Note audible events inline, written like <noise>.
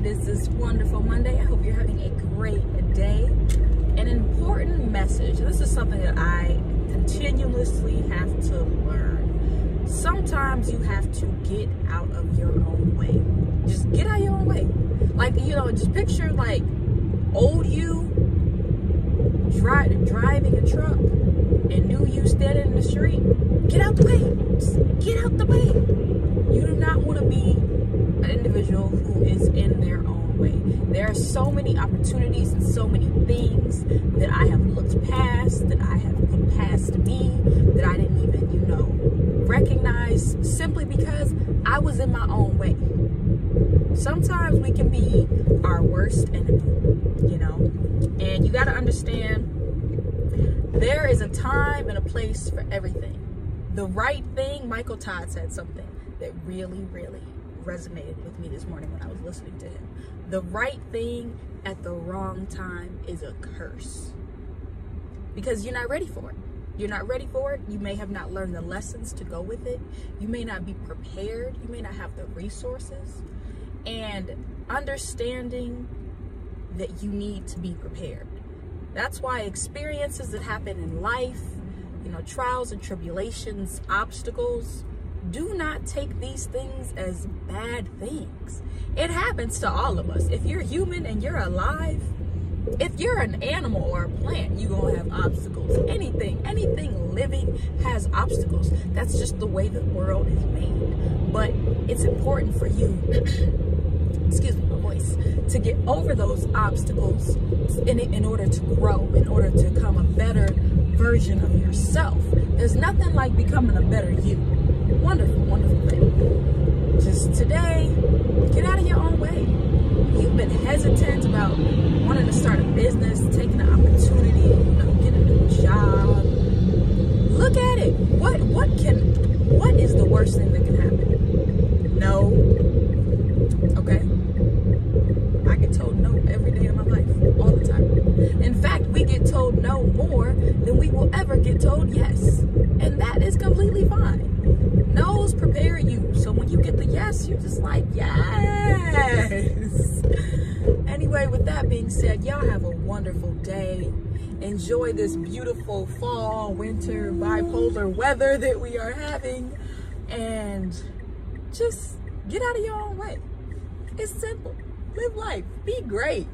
It is this wonderful Monday. I hope you're having a great day. An important message. This is something that I continuously have to learn. Sometimes you have to get out of your own way. Just get out of your own way. Like, you know, just picture like old you dri driving a truck and new you standing in the street. Get out the way. Just get out the way. You do not want to be an individual who is in their own way. There are so many opportunities and so many things that I have looked past, that I have put past me, that I didn't even, you know, recognize simply because I was in my own way. Sometimes we can be our worst enemy, you know, and you got to understand there is a time and a place for everything. The right thing, Michael Todd said something that really, really resonated with me this morning when I was listening to him. The right thing at the wrong time is a curse because you're not ready for it. You're not ready for it. You may have not learned the lessons to go with it. You may not be prepared. You may not have the resources. And understanding that you need to be prepared. That's why experiences that happen in life, you know, trials and tribulations, obstacles, do not take these things as bad things. It happens to all of us. If you're human and you're alive, if you're an animal or a plant, you're going to have obstacles. Anything, anything living has obstacles. That's just the way the world is made. But it's important for you, <clears throat> excuse me, my voice, to get over those obstacles in, in order to grow, in order to become a better version of yourself. There's nothing like becoming a better you wonderful, wonderful thing. Just today, get out of your own way. You've been hesitant about wanting to start a business, taking an opportunity, you know, get a new job. Look at it. What what can what is the worst thing that can happen? No. Okay. I get told no every day of my life, all the time. In fact, we get told no more than we will ever get told yes. And that is completely fine no's prepare you. So when you get the yes, you're just like, yes. <laughs> anyway, with that being said, y'all have a wonderful day. Enjoy this beautiful fall, winter, bipolar weather that we are having. And just get out of your own way. It's simple. Live life. Be great.